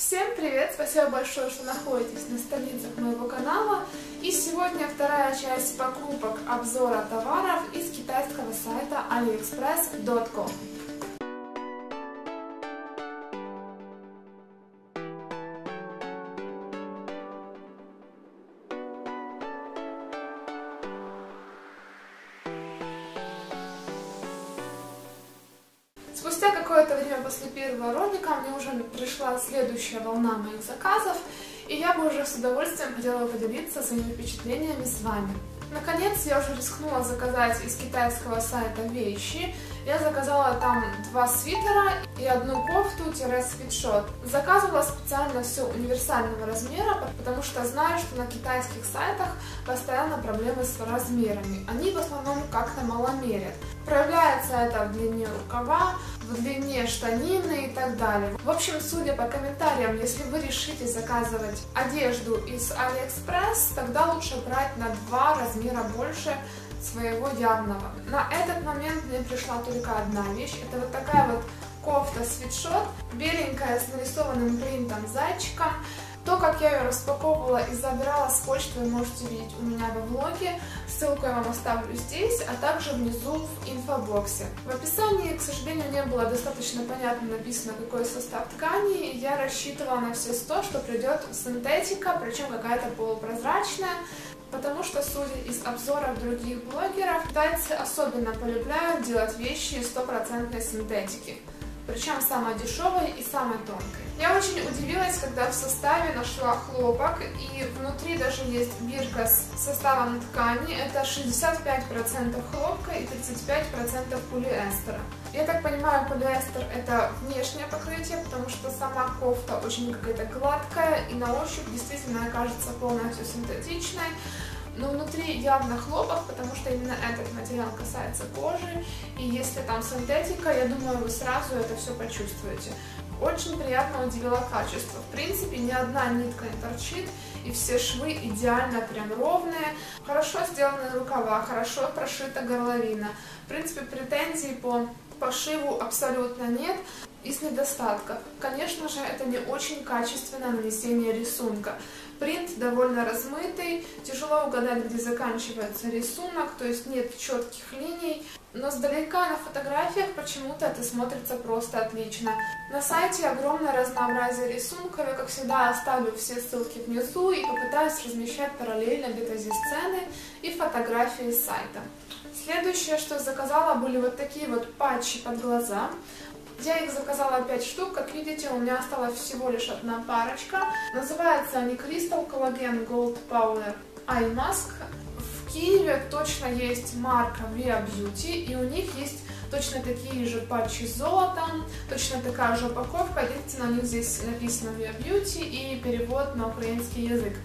Всем привет! Спасибо большое, что находитесь на страницах моего канала. И сегодня вторая часть покупок обзора товаров из китайского сайта aliexpress.com. какое-то время после первого ролика мне уже пришла следующая волна моих заказов, и я бы уже с удовольствием хотела поделиться своими впечатлениями с вами. Наконец, я уже рискнула заказать из китайского сайта вещи. Я заказала там два свитера и одну кофту-свитшот. Заказывала специально все универсального размера, потому что знаю, что на китайских сайтах постоянно проблемы с размерами. Они в основном как-то маломерят. Проявляется это в длине рукава, в длине штанины и так далее. В общем, судя по комментариям, если вы решите заказывать одежду из AliExpress, тогда лучше брать на два размера больше своего явного. На этот момент мне пришла только одна вещь. Это вот такая вот кофта-свитшот, беленькая с нарисованным принтом зайчиком. То, как я ее распаковывала и забирала с почты, вы можете видеть у меня во влоге. Ссылку я вам оставлю здесь, а также внизу в инфобоксе. В описании, к сожалению, не было достаточно понятно написано, какой состав ткани. Я рассчитывала на все 100, что придет синтетика, причем какая-то полупрозрачная. Потому что, судя из обзоров других блогеров, китайцы особенно полюбляют делать вещи из стопроцентной синтетики причем самой дешевой и самой тонкой. Я очень удивилась, когда в составе нашла хлопок, и внутри даже есть бирка с составом ткани, это 65% хлопка и 35% полиэстера. Я так понимаю, полиэстер это внешнее покрытие, потому что сама кофта очень какая-то гладкая и на ощупь действительно кажется полностью синтетичной но внутри явно хлопок, потому что именно этот материал касается кожи, и если там синтетика, я думаю, вы сразу это все почувствуете. Очень приятно удивило качество. В принципе, ни одна нитка не торчит, и все швы идеально прям ровные. Хорошо сделаны рукава, хорошо прошита горловина. В принципе, претензий по пошиву абсолютно нет. Из недостатков, конечно же, это не очень качественное нанесение рисунка. Принт довольно размытый, тяжело угадать, где заканчивается рисунок, то есть нет четких линий, но сдалека на фотографиях почему-то это смотрится просто отлично. На сайте огромное разнообразие рисунков, я как всегда оставлю все ссылки внизу и попытаюсь размещать параллельно где-то здесь сцены и фотографии с сайта. Следующее, что заказала, были вот такие вот патчи под глаза. Я их заказала 5 штук, как видите, у меня осталась всего лишь одна парочка. Называются они Crystal Collagen Gold Power Eye Mask. В Киеве точно есть марка Via Beauty, и у них есть точно такие же патчи с золотом, точно такая же упаковка, единственное, у них здесь написано Via Beauty и перевод на украинский язык.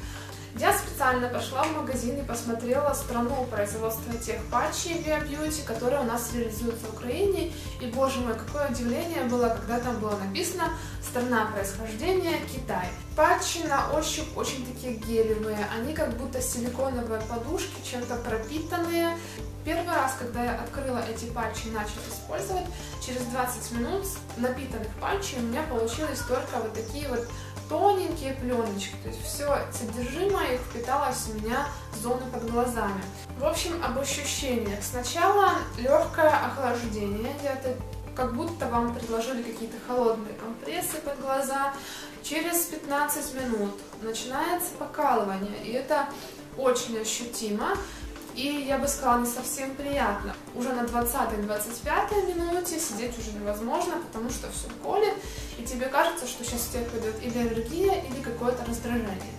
Я специально пошла в магазин и посмотрела страну производства тех патчей Via Beauty, которые у нас реализуются в Украине. И, боже мой, какое удивление было, когда там было написано «Страна происхождения Китай». Патчи на ощупь очень такие гелевые, они как будто силиконовые подушки, чем-то пропитанные. Первый раз, когда я открыла эти патчи и начала использовать, через 20 минут напитанных патчей у меня получилось только вот такие вот тоненькие пленочки, то есть все содержимое их впиталось у меня в зону под глазами. В общем, об ощущениях. Сначала легкое охлаждение, где-то как будто вам предложили какие-то холодные компрессы под глаза. Через 15 минут начинается покалывание, и это очень ощутимо и, я бы сказала, не совсем приятно. Уже на 20-25 минуте сидеть уже невозможно, потому что все колет, и тебе кажется, что сейчас тебе пойдет или аллергия, или какое-то раздражение.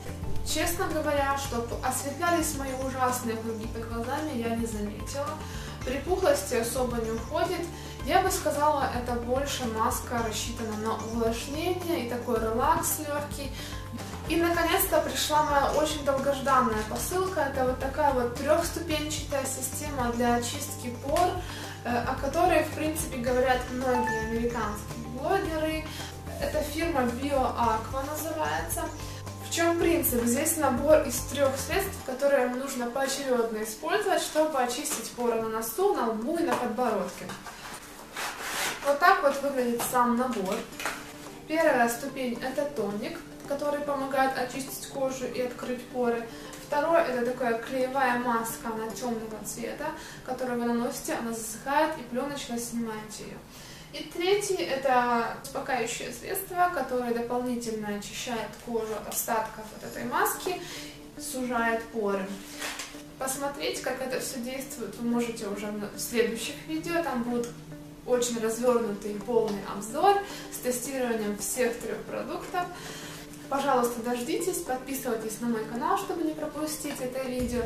Честно говоря, чтобы осветлялись мои ужасные круги под глазами, я не заметила. Припухлости особо не уходит. Я бы сказала, это больше маска рассчитана на увлажнение и такой релакс легкий. И наконец-то пришла моя очень долгожданная посылка. Это вот такая вот трехступенчатая система для очистки пор, э, о которой, в принципе, говорят многие американские блогеры. Это фирма BioAqua называется. В чем принцип? Здесь набор из трех средств, которые нужно поочередно использовать, чтобы очистить поры на носу, на лбу и на подбородке. Вот так вот выглядит сам набор. Первая ступень это тоник, который помогает очистить кожу и открыть поры. Второе это такая клеевая маска, она темного цвета, которую вы наносите, она засыхает и пленочно снимаете ее. И третий это успокаивающее средство, которое дополнительно очищает кожу от остатков от этой маски, сужает поры. Посмотреть, как это все действует, вы можете уже в следующих видео, там будет очень развернутый и полный обзор с тестированием всех трех продуктов. Пожалуйста, дождитесь, подписывайтесь на мой канал, чтобы не пропустить это видео.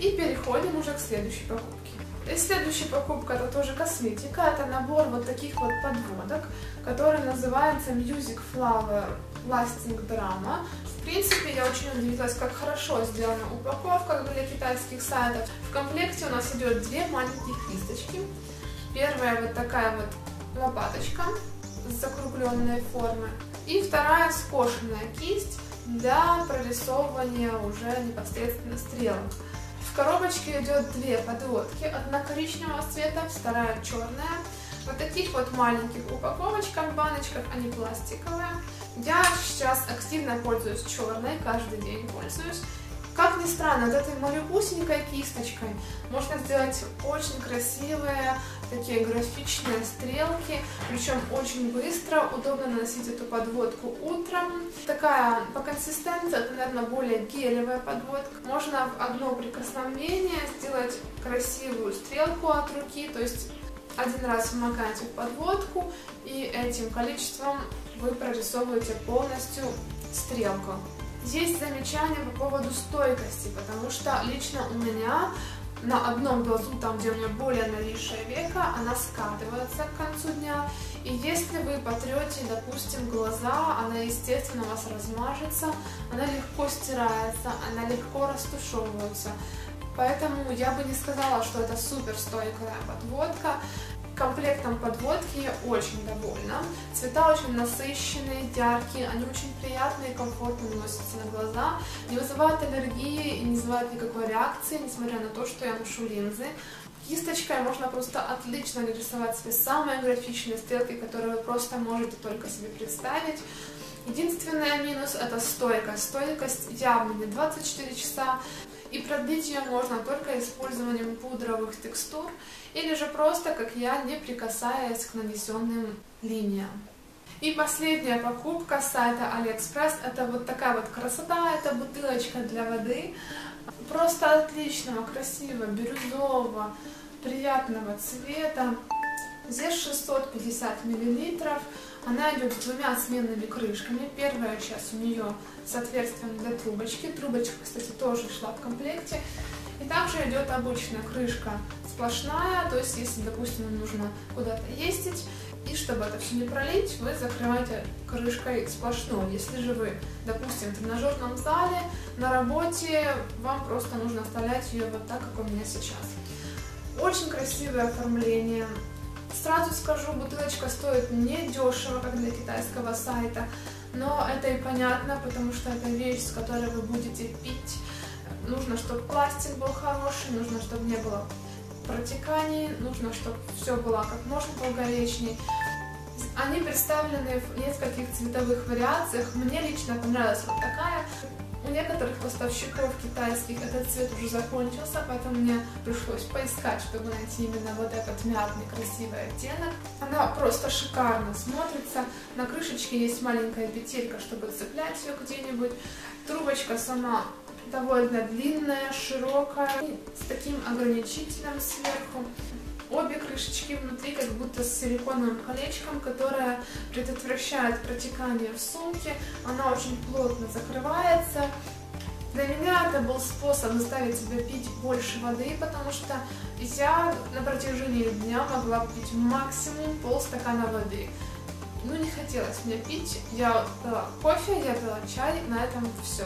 И переходим уже к следующей покупке. И следующая покупка это тоже косметика. Это набор вот таких вот подводок, который называется Music Flower Lasting Drama. В принципе, я очень удивилась, как хорошо сделана упаковка для китайских сайтов. В комплекте у нас идет две маленькие кисточки. Первая вот такая вот лопаточка с закругленной формы. И вторая скошенная кисть для прорисовывания уже непосредственно стрелок. В коробочке идет две подводки, одна коричневого цвета, вторая черная. Вот таких вот маленьких упаковочках, баночках, они пластиковые. Я сейчас активно пользуюсь черной, каждый день пользуюсь. Как ни странно, вот этой малюсенькой кисточкой можно сделать очень красивые, такие графичные стрелки, причем очень быстро, удобно наносить эту подводку утром. Такая по консистенции, это, наверное, более гелевая подводка. Можно в одно прикосновение сделать красивую стрелку от руки, то есть один раз вмакаете в подводку и этим количеством вы прорисовываете полностью стрелку. Есть замечание по поводу стойкости, потому что лично у меня на одном глазу, там, где у меня более нависшая века, она скатывается к концу дня. И если вы потрете, допустим, глаза, она, естественно, у вас размажется, она легко стирается, она легко растушевывается. Поэтому я бы не сказала, что это супер стойкая подводка. Комплектом подводки я очень довольна. Цвета очень насыщенные, яркие, они очень приятные и комфортно наносятся на глаза, не вызывают аллергии и не вызывают никакой реакции, несмотря на то, что я ношу линзы. Кисточкой можно просто отлично нарисовать себе самые графичные стрелки, которые вы просто можете только себе представить. Единственный минус это стойкость. Стойкость явно не 24 часа. И продлить ее можно только использованием пудровых текстур или же просто, как я, не прикасаясь к нанесенным линиям. И последняя покупка с сайта AliExpress, это вот такая вот красота, это бутылочка для воды, просто отличного, красивого, бирюзового, приятного цвета. Здесь 650 миллилитров. Она идет с двумя сменными крышками. Первая часть у нее с отверстием для трубочки. Трубочка, кстати, тоже шла в комплекте. И также идет обычная крышка сплошная, то есть если, допустим, нужно куда-то ездить, и чтобы это все не пролить, вы закрываете крышкой сплошной. Если же вы, допустим, в тренажерном зале, на работе, вам просто нужно оставлять ее вот так, как у меня сейчас. Очень красивое оформление, Сразу скажу, бутылочка стоит не дешево, как для китайского сайта, но это и понятно, потому что это вещь, с которой вы будете пить. Нужно, чтобы пластик был хороший, нужно, чтобы не было протеканий, нужно, чтобы все было как можно долговечнее. Они представлены в нескольких цветовых вариациях. Мне лично понравилась вот такая. У некоторых поставщиков китайских этот цвет уже закончился, поэтому мне пришлось поискать, чтобы найти именно вот этот мятный красивый оттенок. Она просто шикарно смотрится. На крышечке есть маленькая петелька, чтобы цеплять ее где-нибудь. Трубочка сама довольно длинная, широкая, с таким ограничителем сверху. Обе крышечки внутри как будто с силиконовым колечком, которое предотвращает протекание в сумке. Она очень плотно закрывается. Для меня это был способ заставить себя пить больше воды, потому что я на протяжении дня могла пить максимум полстакана воды. Ну, не хотелось мне пить. Я пила кофе, я пила чай, на этом все.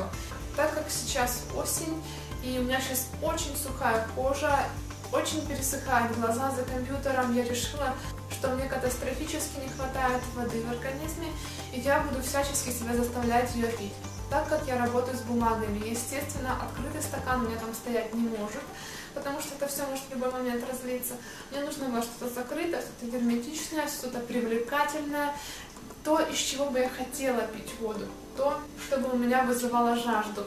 Так как сейчас осень, и у меня сейчас очень сухая кожа, очень пересыхают глаза за компьютером, я решила, что мне катастрофически не хватает воды в организме, и я буду всячески себя заставлять ее пить. Так как я работаю с бумагами, естественно, открытый стакан у меня там стоять не может, потому что это все может в любой момент разлиться. Мне нужно было что-то закрытое, что-то герметичное, что-то привлекательное, то, из чего бы я хотела пить воду, то, чтобы у меня вызывало жажду.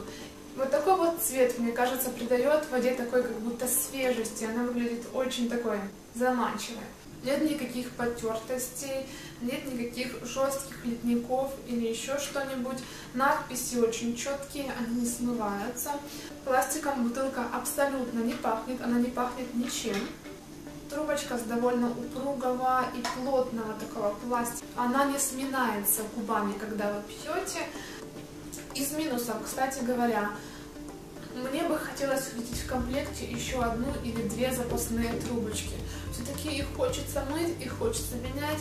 Вот такой вот цвет, мне кажется, придает воде такой как будто свежести, она выглядит очень такой заманчивой. Нет никаких потертостей, нет никаких жестких ледников или еще что-нибудь. Надписи очень четкие, они не смываются. Пластиком бутылка абсолютно не пахнет, она не пахнет ничем. Трубочка с довольно упругого и плотного такого пластика. Она не сминается губами, когда вы пьете. Из минусов, кстати говоря, мне бы хотелось увидеть в комплекте еще одну или две запасные трубочки. Все-таки их хочется мыть, их хочется менять.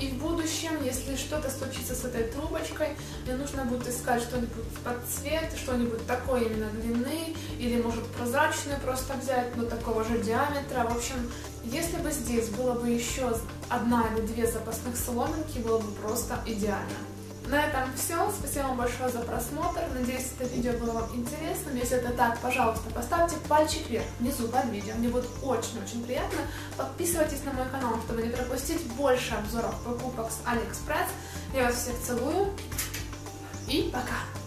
И в будущем, если что-то случится с этой трубочкой, мне нужно будет искать что-нибудь под цвет, что-нибудь такой именно длины, или может прозрачную просто взять, но такого же диаметра. В общем, если бы здесь было бы еще одна или две запасных соломинки, было бы просто идеально. На этом все. Спасибо вам большое за просмотр. Надеюсь, это видео было вам интересным. Если это так, пожалуйста, поставьте пальчик вверх внизу под видео. Мне будет очень-очень приятно. Подписывайтесь на мой канал, чтобы не пропустить больше обзоров покупок с Алиэкспресс. Я вас всех целую. И пока!